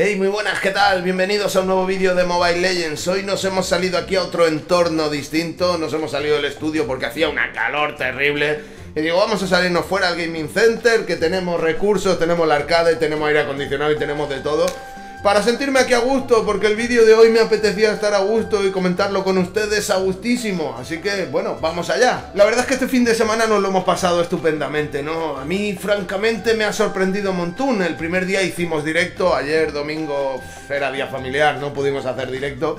Hey, muy buenas, ¿qué tal? Bienvenidos a un nuevo vídeo de Mobile Legends. Hoy nos hemos salido aquí a otro entorno distinto, nos hemos salido del estudio porque hacía una calor terrible. Y digo, vamos a salirnos fuera al Gaming Center, que tenemos recursos, tenemos la arcade, tenemos aire acondicionado y tenemos de todo para sentirme aquí a gusto, porque el vídeo de hoy me apetecía estar a gusto y comentarlo con ustedes a gustísimo. Así que, bueno, vamos allá. La verdad es que este fin de semana nos lo hemos pasado estupendamente, ¿no? A mí, francamente, me ha sorprendido Montún. El primer día hicimos directo, ayer domingo era día familiar, no pudimos hacer directo.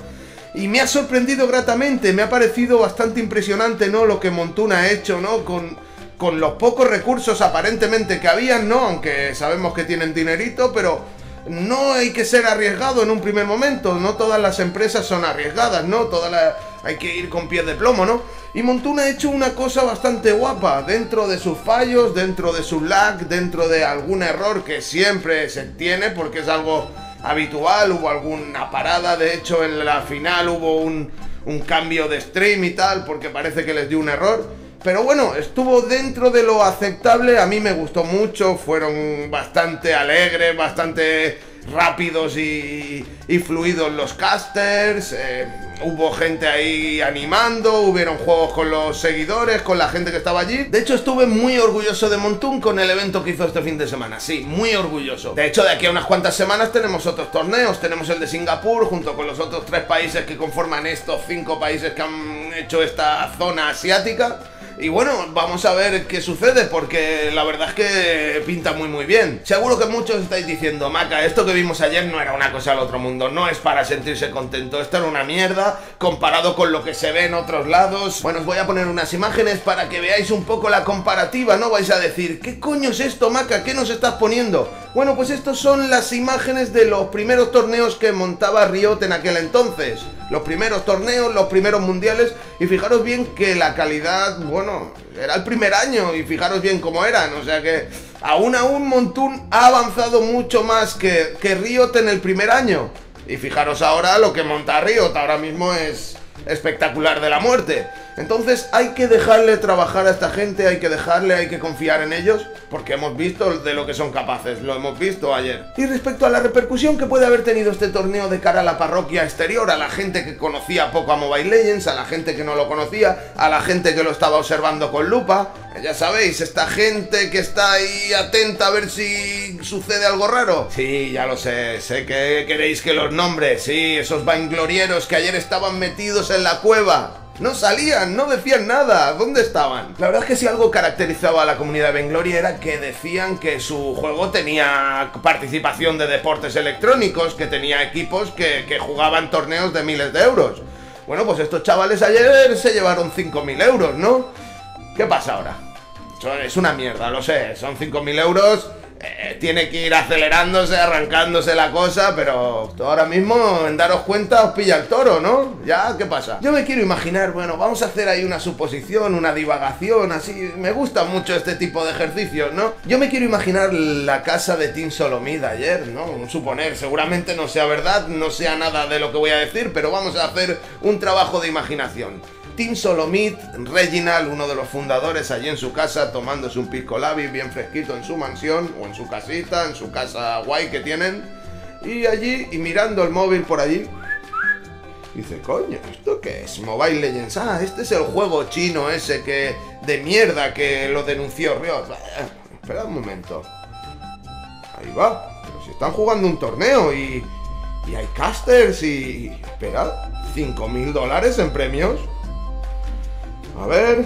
Y me ha sorprendido gratamente, me ha parecido bastante impresionante, ¿no? Lo que Montún ha hecho, ¿no? Con, con los pocos recursos aparentemente que habían, ¿no? Aunque sabemos que tienen dinerito, pero no hay que ser arriesgado en un primer momento, no todas las empresas son arriesgadas, ¿no? Todas las... hay que ir con pies de plomo, ¿no? Y Montuna ha hecho una cosa bastante guapa, dentro de sus fallos, dentro de su lag, dentro de algún error que siempre se tiene porque es algo habitual, hubo alguna parada, de hecho en la final hubo un, un cambio de stream y tal, porque parece que les dio un error. Pero bueno, estuvo dentro de lo aceptable, a mí me gustó mucho, fueron bastante alegres, bastante rápidos y, fluidos los casters, eh, hubo gente ahí animando, hubieron juegos con los seguidores, con la gente que estaba allí. De hecho, estuve muy orgulloso de Montún con el evento que hizo este fin de semana, sí, muy orgulloso. De hecho, de aquí a unas cuantas semanas tenemos otros torneos, tenemos el de Singapur junto con los otros tres países que conforman estos cinco países que han hecho esta zona asiática. Y bueno, vamos a ver qué sucede, porque la verdad es que pinta muy muy bien. Seguro que muchos estáis diciendo, Maca, esto que vimos ayer no era una cosa del otro mundo, no es para sentirse contento, esto era una mierda comparado con lo que se ve en otros lados. Bueno, os voy a poner unas imágenes para que veáis un poco la comparativa, no vais a decir, ¿qué coño es esto, Maca? ¿Qué nos estás poniendo? Bueno, pues estos son las imágenes de los primeros torneos que montaba Riot en aquel entonces. Los primeros torneos, los primeros mundiales, y fijaros bien que la calidad, bueno, era el primer año y fijaros bien cómo eran. O sea que aún aún Montún ha avanzado mucho más que, que Riot en el primer año. Y fijaros ahora lo que monta Riot. Ahora mismo es espectacular de la muerte. Entonces hay que dejarle trabajar a esta gente, hay que dejarle, hay que confiar en ellos, porque hemos visto de lo que son capaces, lo hemos visto ayer. Y respecto a la repercusión que puede haber tenido este torneo de cara a la parroquia exterior, a la gente que conocía poco a Mobile Legends, a la gente que no lo conocía, a la gente que lo estaba observando con lupa, ya sabéis, esta gente que está ahí atenta a ver si sucede algo raro. Sí, ya lo sé, sé que queréis que los nombres, sí, esos vainglorieros que ayer estaban metidos en la cueva. No salían, no decían nada. ¿Dónde estaban? La verdad es que si algo caracterizaba a la comunidad de era que decían que su juego tenía participación de deportes electrónicos, que tenía equipos que, que jugaban torneos de miles de euros. Bueno, pues estos chavales ayer se llevaron 5.000 euros, ¿no? ¿Qué pasa ahora? Es una mierda, lo sé. Son 5.000 euros eh, tiene que ir acelerándose, arrancándose la cosa, pero ahora mismo, en daros cuenta, os pilla el toro, ¿no? ¿Ya? ¿Qué pasa? Yo me quiero imaginar, bueno, vamos a hacer ahí una suposición, una divagación, así. Me gusta mucho este tipo de ejercicios, ¿no? Yo me quiero imaginar la casa de Tim Solomid ayer, ¿no? Suponer, seguramente no sea verdad, no sea nada de lo que voy a decir, pero vamos a hacer un trabajo de imaginación. Tim Solomit, Reginald, uno de los fundadores, allí en su casa tomándose un pisco labi bien fresquito en su mansión o en su casita, en su casa guay que tienen. Y allí, y mirando el móvil por allí, dice, coño, ¿esto qué es? Mobile Legends. Ah, este es el juego chino ese que de mierda que lo denunció Riot. Espera un momento. Ahí va. Pero si están jugando un torneo y, y hay casters y... Espera, ¿5 mil dólares en premios? A ver.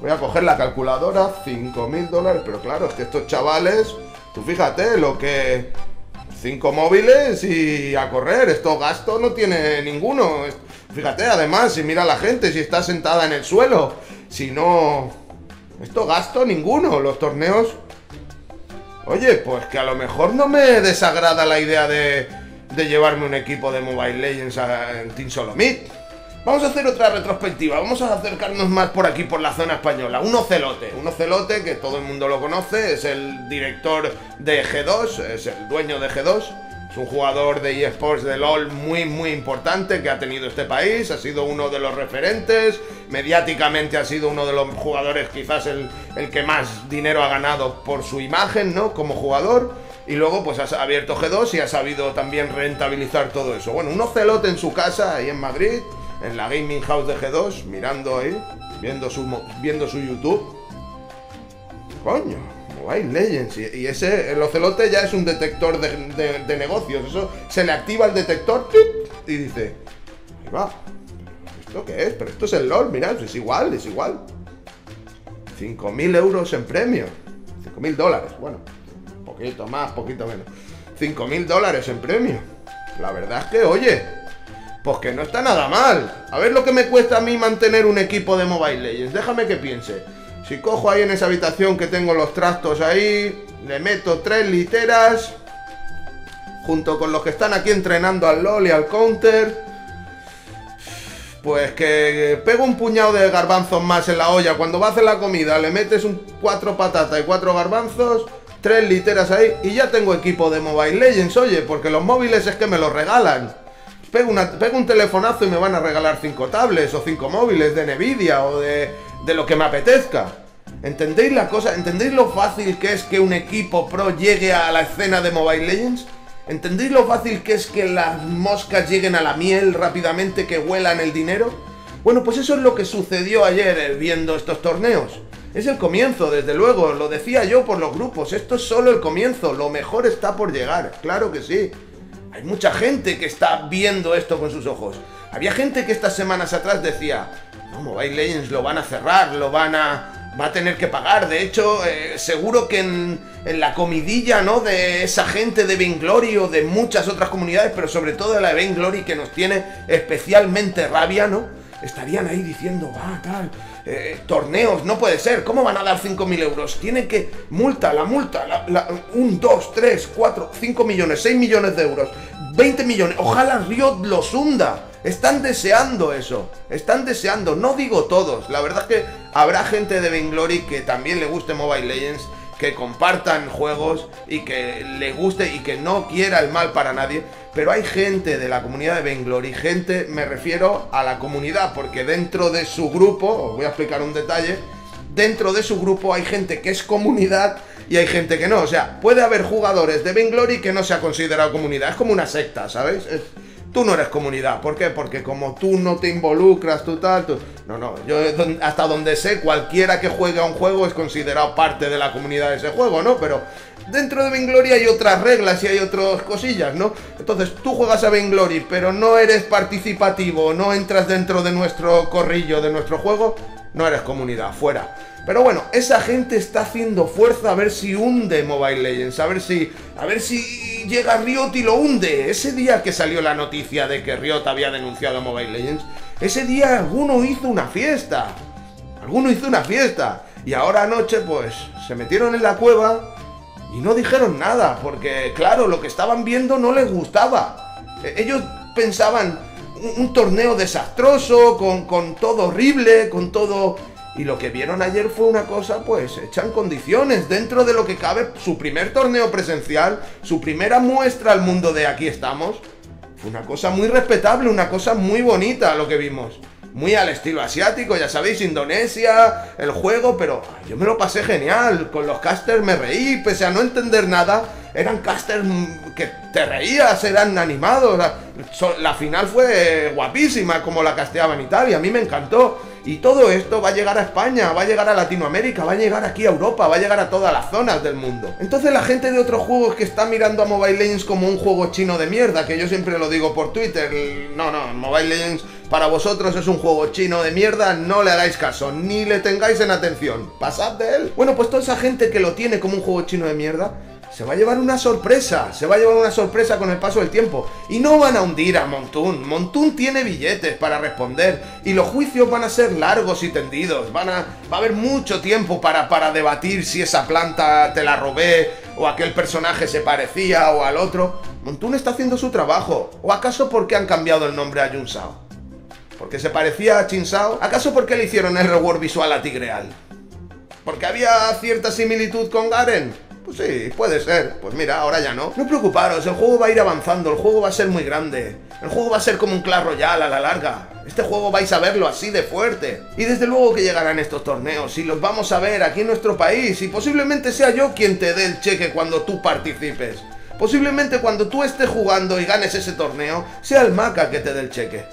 Voy a coger la calculadora. 5 mil dólares. Pero claro, es que estos chavales. Tú fíjate lo que. 5 móviles y a correr. Esto gasto no tiene ninguno. Fíjate, además, si mira la gente, si está sentada en el suelo. Si no. Esto gasto ninguno. Los torneos. Oye, pues que a lo mejor no me desagrada la idea de, de llevarme un equipo de Mobile Legends en Team Solomit. Vamos a hacer otra retrospectiva, vamos a acercarnos más por aquí, por la zona española. Un ocelote, un ocelote que todo el mundo lo conoce, es el director de G2, es el dueño de G2. Es un jugador de eSports de LOL muy muy importante que ha tenido este país, ha sido uno de los referentes, mediáticamente ha sido uno de los jugadores quizás el, el que más dinero ha ganado por su imagen, ¿no? Como jugador. Y luego pues has abierto G2 y ha sabido también rentabilizar todo eso. Bueno, un ocelote en su casa ahí en Madrid, en la gaming house de G2, mirando ahí, viendo su, viendo su YouTube. Coño, Mobile Legends. Y, ese, el ocelote ya es un detector de, negocios. Eso se le activa el detector y dice, ahí va. ¿Esto qué es? Pero esto es el LOL, mirad, es igual, es igual. 5.000 euros en premio. 5.000 dólares, bueno. Poquito más, poquito menos. 5.000 dólares en premio. La verdad es que, oye, pues que no está nada mal. A ver lo que me cuesta a mí mantener un equipo de Mobile Legends. Déjame que piense. Si cojo ahí en esa habitación que tengo los trastos ahí, le meto tres literas, junto con los que están aquí entrenando al LOL y al Counter, pues que pego un puñado de garbanzos más en la olla. Cuando va a hacer la comida, le metes un cuatro patatas y cuatro garbanzos, tres literas ahí, y ya tengo equipo de Mobile Legends, oye, porque los móviles es que me los regalan. Pego, un telefonazo y me van a regalar cinco tablets o cinco móviles de Nvidia o de de lo que me apetezca. ¿Entendéis la cosa? ¿Entendéis lo fácil que es que un equipo pro llegue a la escena de Mobile Legends? ¿Entendéis lo fácil que es que las moscas lleguen a la miel rápidamente, que huelan el dinero? Bueno, pues eso es lo que sucedió ayer eh, viendo estos torneos. Es el comienzo, desde luego, lo decía yo por los grupos, esto es solo el comienzo, lo mejor está por llegar, claro que sí. Hay mucha gente que está viendo esto con sus ojos. Había gente que estas semanas atrás decía, no, Mobile Legends lo van a cerrar, lo van a... Va a tener que pagar, de hecho, eh, seguro que en, la comidilla, ¿no? De esa gente de Vainglory o de muchas otras comunidades, pero sobre todo de la de Vainglory que nos tiene especialmente rabia, ¿no? Estarían ahí diciendo, va, tal, eh, torneos, no puede ser, ¿cómo van a dar 5.000 euros? Tiene que, multa, la multa, un, dos, tres, cuatro, cinco millones, 6 millones de euros, 20 millones, ojalá Riot los hunda. Están deseando eso, están deseando, no digo todos, la verdad es que habrá gente de Vainglory que también le guste Mobile Legends, que compartan juegos y que le guste y que no quiera el mal para nadie, pero hay gente de la comunidad de Vainglory, gente, me refiero a la comunidad, porque dentro de su grupo, os voy a explicar un detalle, dentro de su grupo hay gente que es comunidad y hay gente que no, o sea, puede haber jugadores de Vainglory que no se ha considerado comunidad, es como una secta, ¿sabes? Tú no eres comunidad. ¿Por qué? Porque como tú no te involucras, tú tal, tú... No, no, yo hasta donde sé, cualquiera que juegue a un juego es considerado parte de la comunidad de ese juego, ¿no? Pero dentro de Vainglory hay otras reglas y hay otras cosillas, ¿no? Entonces tú juegas a Vainglory, pero no eres participativo, no entras dentro de nuestro corrillo, de nuestro juego, no eres comunidad, fuera. Pero bueno, esa gente está haciendo fuerza a ver si hunde Mobile Legends, a ver si, a ver si llega Riot y lo hunde. Ese día que salió la noticia de que Riot había denunciado a Mobile Legends, ese día alguno hizo una fiesta. Alguno hizo una fiesta. Y ahora anoche, pues, se metieron en la cueva y no dijeron nada, porque claro, lo que estaban viendo no les gustaba. E, ellos pensaban un, torneo desastroso, con, con todo horrible, con todo y lo que vieron ayer fue una cosa, pues, hecha en condiciones, dentro de lo que cabe, su primer torneo presencial, su primera muestra al mundo de aquí estamos. Fue una cosa muy respetable, una cosa muy bonita lo que vimos. Muy al estilo asiático, ya sabéis, Indonesia, el juego, pero yo me lo pasé genial. Con los casters me reí, pese a no entender nada. Eran casters que te reías, eran animados. La final fue guapísima, como la casteaba en Italia. A mí me encantó. Y todo esto va a llegar a España, va a llegar a Latinoamérica, va a llegar aquí a Europa, va a llegar a todas las zonas del mundo. Entonces la gente de otros juegos que está mirando a Mobile Legends como un juego chino de mierda, que yo siempre lo digo por Twitter, no, no, Mobile Legends para vosotros es un juego chino de mierda, no le hagáis caso, ni le tengáis en atención, pasad de él. Bueno, pues toda esa gente que lo tiene como un juego chino de mierda, se va a llevar una sorpresa, se va a llevar una sorpresa con el paso del tiempo. Y no van a hundir a Montún. Montún tiene billetes para responder y los juicios van a ser largos y tendidos. Van a, va a haber mucho tiempo para, para debatir si esa planta te la robé o aquel personaje se parecía o al otro. Montún está haciendo su trabajo. ¿O acaso porque han cambiado el nombre a Jun Sao? ¿Porque se parecía a Chin Sao? ¿Acaso porque le hicieron el reward visual a Tigreal? ¿Porque había cierta similitud con Garen? Pues sí, puede ser. Pues mira, ahora ya no. No preocuparos, el juego va a ir avanzando, el juego va a ser muy grande. El juego va a ser como un Clash Royale a la larga. Este juego vais a verlo así de fuerte. Y desde luego que llegarán estos torneos y los vamos a ver aquí en nuestro país y posiblemente sea yo quien te dé el cheque cuando tú participes. Posiblemente cuando tú estés jugando y ganes ese torneo, sea el Maca que te dé el cheque.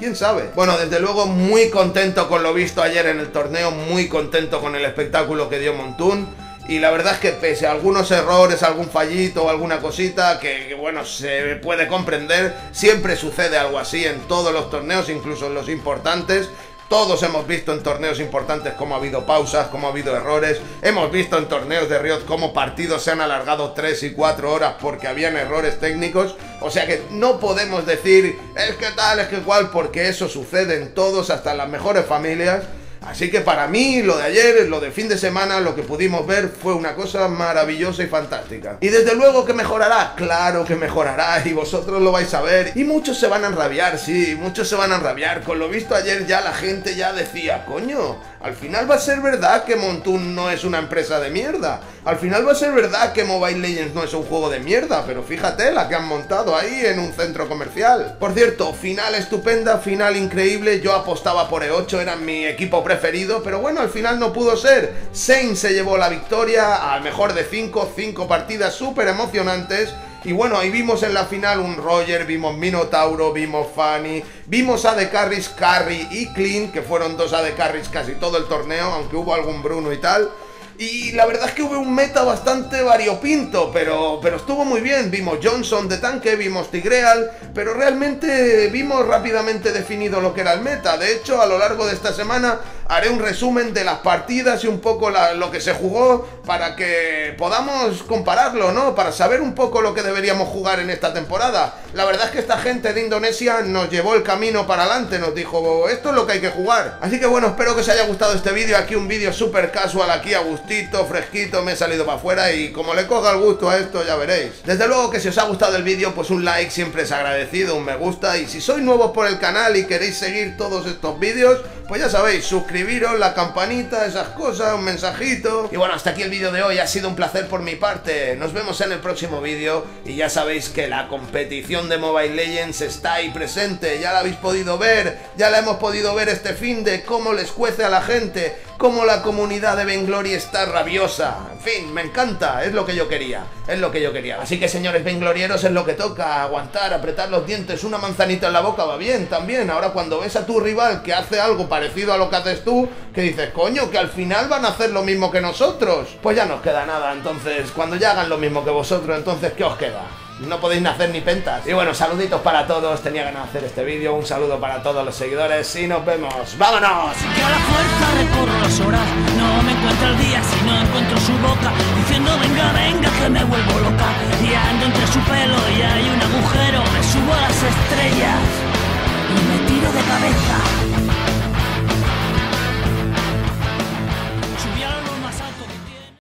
¿Quién sabe? Bueno, desde luego muy contento con lo visto ayer en el torneo, muy contento con el espectáculo que dio Montún. Y la verdad es que pese a algunos errores, algún fallito o alguna cosita que, bueno, se puede comprender, siempre sucede algo así en todos los torneos, incluso en los importantes. Todos hemos visto en torneos importantes cómo ha habido pausas, cómo ha habido errores. Hemos visto en torneos de Riot cómo partidos se han alargado 3 y 4 horas porque habían errores técnicos. O sea que no podemos decir es que tal, es que cual, porque eso sucede en todos, hasta en las mejores familias. Así que para mí, lo de ayer, lo de fin de semana, lo que pudimos ver fue una cosa maravillosa y fantástica. Y desde luego que mejorará, claro que mejorará, y vosotros lo vais a ver. Y muchos se van a enrabiar, sí, muchos se van a enrabiar. Con lo visto ayer ya la gente ya decía, coño, al final va a ser verdad que Montun no es una empresa de mierda. Al final va a ser verdad que Mobile Legends no es un juego de mierda, pero fíjate la que han montado ahí en un centro comercial. Por cierto, final estupenda, final increíble. Yo apostaba por E8, era mi equipo preferido, pero bueno, al final no pudo ser. Zane se llevó la victoria al mejor de 5, 5 partidas súper emocionantes. Y bueno, ahí vimos en la final un Roger, vimos Minotauro, vimos Fanny, vimos a de Carries, Carry y Clean, que fueron dos a de Carries casi todo el torneo, aunque hubo algún Bruno y tal. Y la verdad es que hubo un meta bastante variopinto, pero, pero estuvo muy bien. Vimos Johnson de tanque, vimos Tigreal, pero realmente vimos rápidamente definido lo que era el meta. De hecho, a lo largo de esta semana haré un resumen de las partidas y un poco lo que se jugó para que podamos compararlo, ¿no? Para saber un poco lo que deberíamos jugar en esta temporada. La verdad es que esta gente de Indonesia nos llevó el camino para adelante, nos dijo, esto es lo que hay que jugar. Así que bueno, espero que os haya gustado este vídeo. Aquí un vídeo súper casual, aquí a gustito, fresquito, me he salido para afuera y como le coja el gusto a esto, ya veréis. Desde luego que si os ha gustado el vídeo, pues un like siempre es agradecido, un me gusta. Y si sois nuevos por el canal y queréis seguir todos estos vídeos, pues ya sabéis, suscribiros, la campanita, esas cosas, un mensajito. Y bueno, hasta aquí el vídeo de hoy, ha sido un placer por mi parte. Nos vemos en el próximo vídeo y ya sabéis que la competición de Mobile Legends está ahí presente, ya la habéis podido ver, ya la hemos podido ver este fin de cómo les cuece a la gente, cómo la comunidad de Benglory está rabiosa. En fin, me encanta, es lo que yo quería, es lo que yo quería. Así que señores Benglorieros, es lo que toca, aguantar, apretar los dientes, una manzanita en la boca va bien también. Ahora cuando ves a tu rival que hace algo parecido a lo que haces tú, que dices, coño, que al final van a hacer lo mismo que nosotros. Pues ya no os queda nada, entonces, cuando ya hagan lo mismo que vosotros, entonces, ¿qué os queda? no podéis nacer ni pentas. Y bueno, saluditos para todos, tenía ganas de hacer este vídeo, un saludo para todos los seguidores y nos vemos. ¡Vámonos! Que a la fuerza recurro las horas, no me encuentro el día si no encuentro su boca, diciendo venga, venga que me vuelvo loca, y ando entre su pelo y hay un agujero, me subo a las estrellas y me tiro de cabeza.